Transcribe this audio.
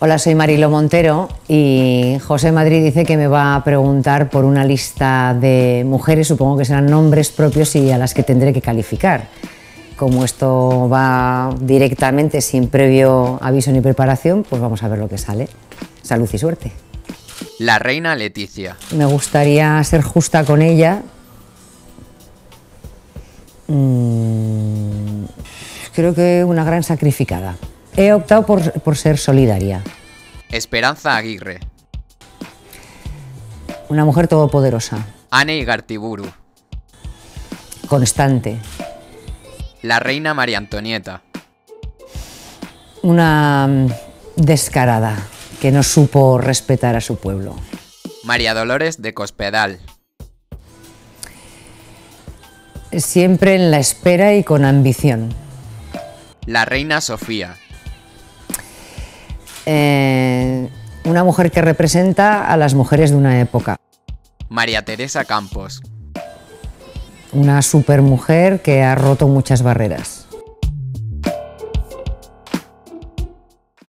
Hola, soy Marilo Montero y José Madrid dice que me va a preguntar por una lista de mujeres, supongo que serán nombres propios y a las que tendré que calificar. Como esto va directamente sin previo aviso ni preparación, pues vamos a ver lo que sale. Salud y suerte. La reina Leticia. Me gustaría ser justa con ella. Mm, creo que una gran sacrificada. He optado por, por ser solidaria. Esperanza Aguirre. Una mujer todopoderosa, Anne Igartiburu. constante, La reina María Antonieta. una mm, descarada que no supo respetar a su pueblo. María Dolores de Cospedal. Siempre en la espera y con ambición. La reina Sofía. Eh, una mujer que representa a las mujeres de una época. María Teresa Campos. Una supermujer que ha roto muchas barreras.